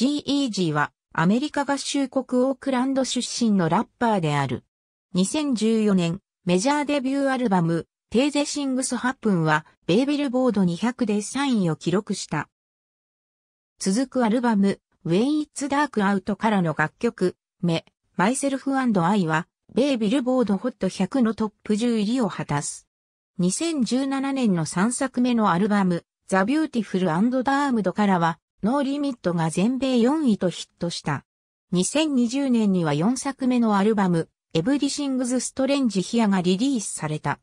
GEG はアメリカ合衆国オークランド出身のラッパーである。2014年メジャーデビューアルバム These Things Happen は米ビルボード200で3位を記録した。続くアルバム When It's Dark Out からの楽曲 Me, Myself & I は米ビルボードホット100のトップ10入りを果たす。2017年の3作目のアルバム、The Beautiful and Damned からは、 No Limit が全米4位とヒットした。2020年には4作目のアルバム、Everything's Strange Here がリリースされた。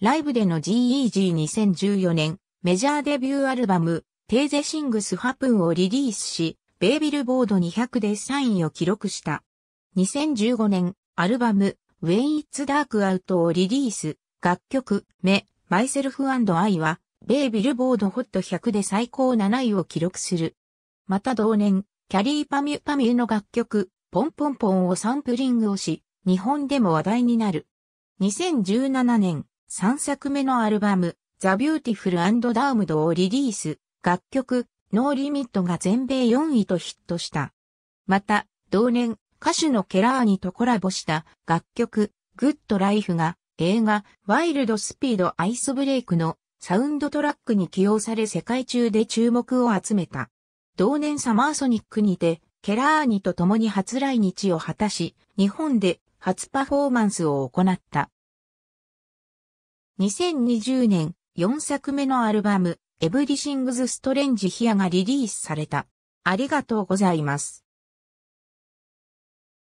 ライブでの GEG2014 年、メジャーデビューアルバム、テーゼシングスハプンをリリースし、ベイビルボード200で3位を記録した。2015年、アルバム、When It's Dark Out をリリース、楽曲、メ、マイセルフアイは、米ビルボードホット100で最高7位を記録する。また同年、きゃりーぱみゅぱみゅの楽曲、 PONPONPON をサンプリングをし、日本でも話題になる。2017年、3作目のアルバム、The Beautiful and Damned をリリース、楽曲、 No Limit が全米4位とヒットした。また、同年、歌手のケラーニとコラボした楽曲、 Good Life が映画、ワイルドスピードアイスブレイクのサウンドトラックに起用され世界中で注目を集めた。同年サマーソニックにて、ケラーニと共に初来日を果たし、日本で初パフォーマンスを行った。2020年4作目のアルバム、エブリシングズ・ストレンジ・ヒアがリリースされた。ありがとうございます。